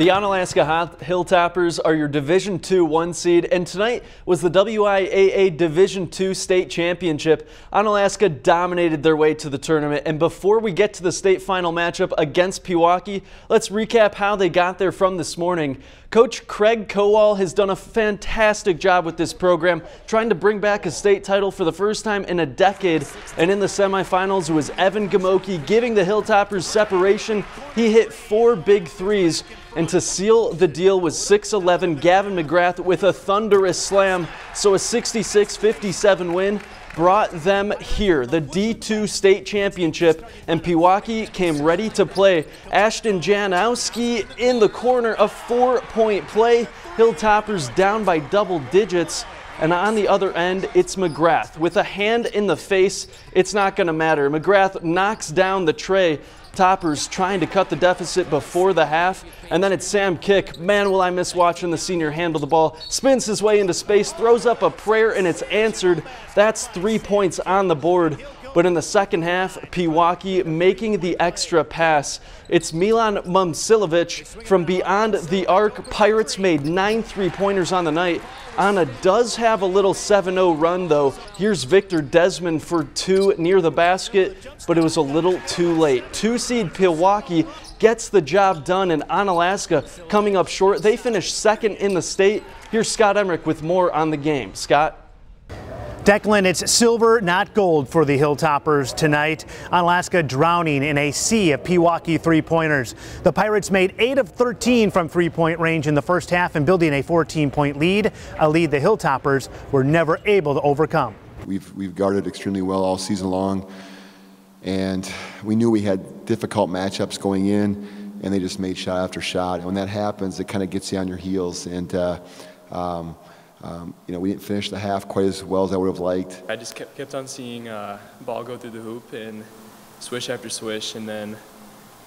The Onalaska Hilltoppers are your Division II one seed, and tonight was the WIAA Division II state championship. Onalaska dominated their way to the tournament, and before we get to the state final matchup against Pewaukee, let's recap how they got there from this morning. Coach Craig Kowal has done a fantastic job with this program, trying to bring back a state title for the first time in a decade. And in the semifinals, was Evan Gamoki giving the Hilltoppers separation. He hit four big threes. And to seal the deal was 6'11 Gavin McGrath with a thunderous slam. So a 66-57 win brought them here, the D2 state championship, and Pewaukee came ready to play. Ashton Janowski in the corner, a four-point play. Hilltoppers down by double digits. And on the other end, it's McGrath. With a hand in the face, it's not going to matter. McGrath knocks down the tray. Toppers trying to cut the deficit before the half. And then it's Sam Kick. Man, will I miss watching the senior handle the ball. Spins his way into space, throws up a prayer, and it's answered. That's three points on the board. But in the second half, Pewaukee making the extra pass. It's Milan Momcilovic from beyond the arc. Pirates made nine three-pointers on the night. Anna does have a little 7-0 run, though. Here's Victor Desmond for two near the basket, but it was a little too late. Two-seed Pewaukee gets the job done, and Onalaska coming up short. They finished second in the state. Here's Scott Emmerich with more on the game. Scott? Declan, it's silver, not gold for the Hilltoppers tonight. Onalaska drowning in a sea of Pewaukee three-pointers. The Pirates made 8 of 13 from three-point range in the first half and building a 14-point lead, a lead the Hilltoppers were never able to overcome. We've, we've guarded extremely well all season long, and we knew we had difficult matchups going in, and they just made shot after shot. And when that happens, it kind of gets you on your heels. And uh, um, um, you know, we didn't finish the half quite as well as I would have liked. I just kept, kept on seeing uh, ball go through the hoop and swish after swish, and then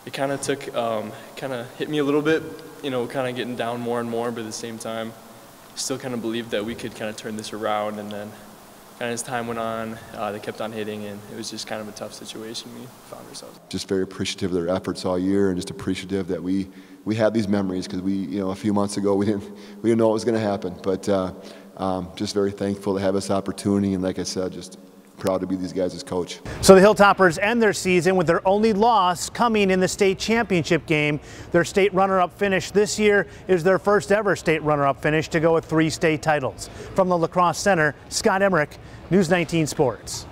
it kind of took, um, kind of hit me a little bit, you know, kind of getting down more and more, but at the same time, still kind of believed that we could kind of turn this around, and then kind of as time went on, uh, they kept on hitting, and it was just kind of a tough situation we found ourselves. Just very appreciative of their efforts all year, and just appreciative that we we had these memories because we, you know, a few months ago we didn't we didn't know what was going to happen, but uh, um, just very thankful to have this opportunity, and like I said, just proud to be these guys as coach. So the Hilltoppers end their season with their only loss coming in the state championship game. Their state runner-up finish this year is their first ever state runner-up finish to go with three state titles. From the La Crosse Center, Scott Emmerich, News 19 Sports.